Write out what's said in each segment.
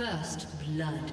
First blood.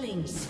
Killing spree.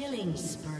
Killing spree.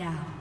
Down.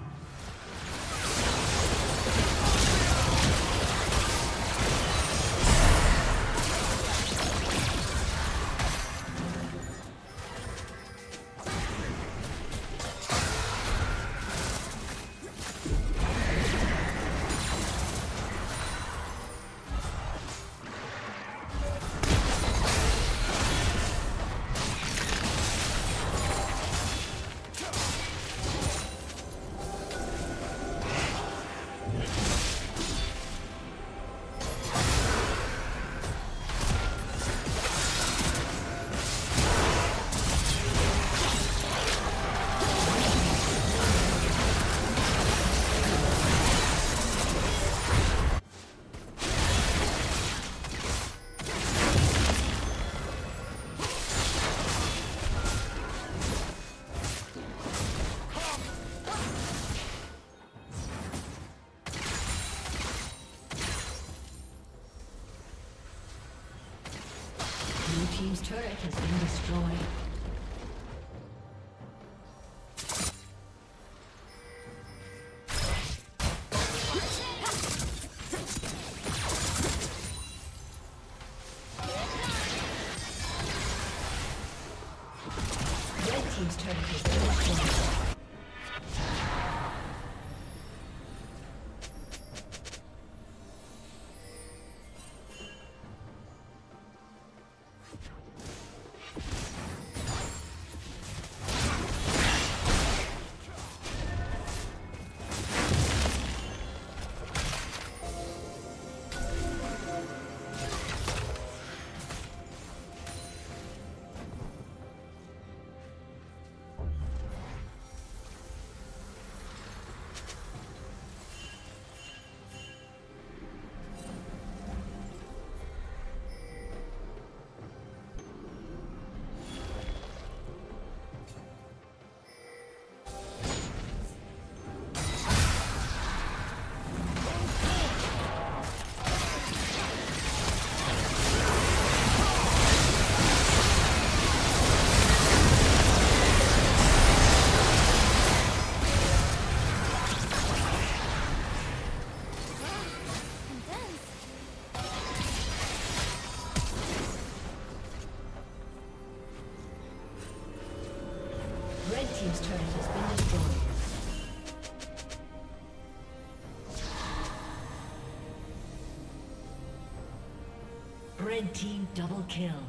Destroyed. Double kill.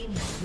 teammate.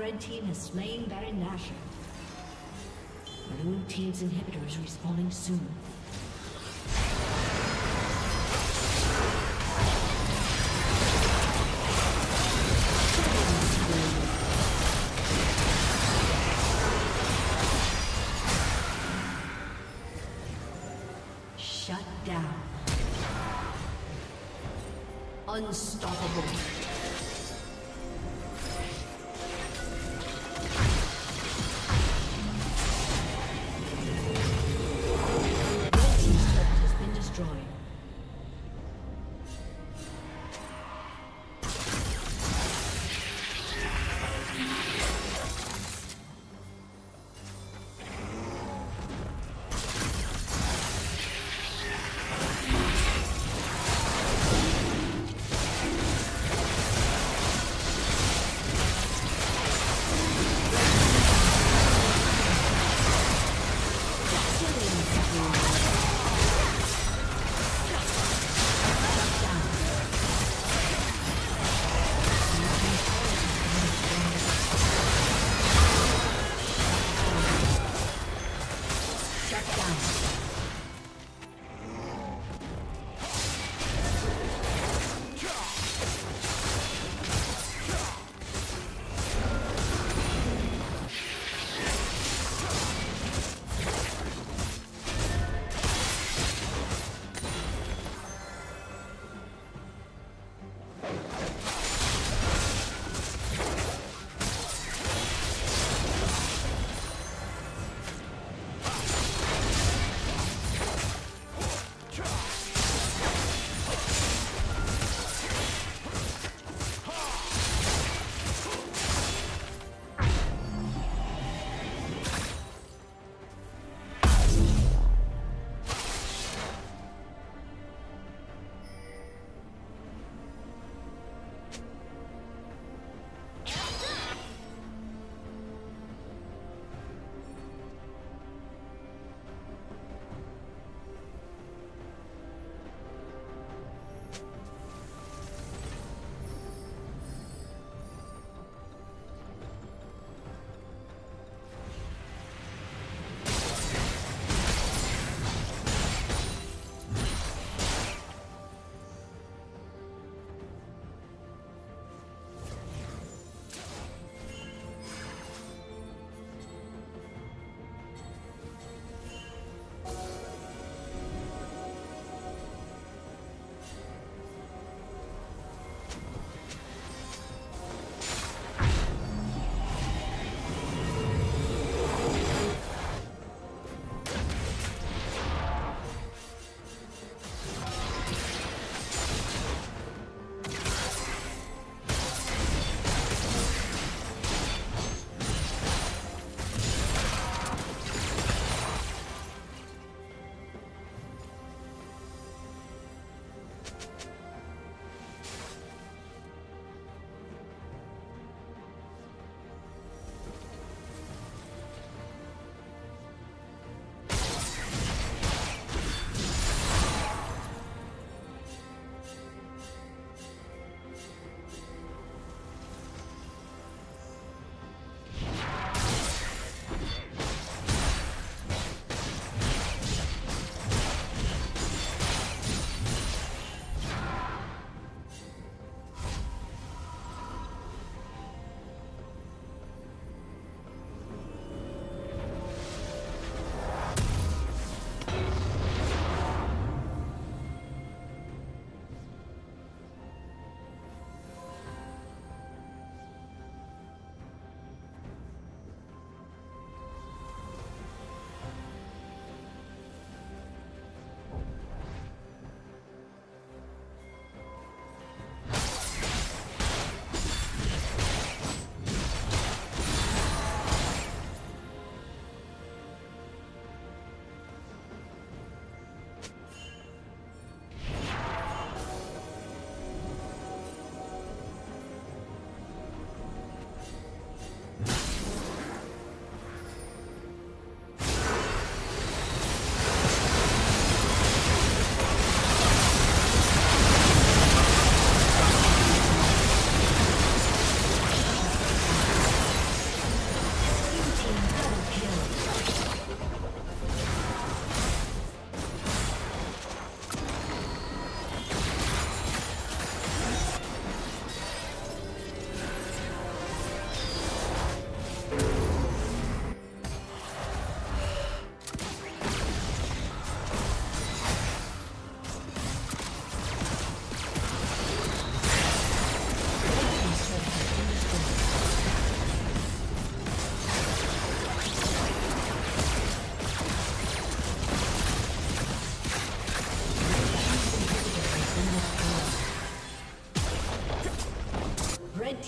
Red team has slain Baron Nashor. Blue team's inhibitor is respawning soon. Shut down. Unstoppable.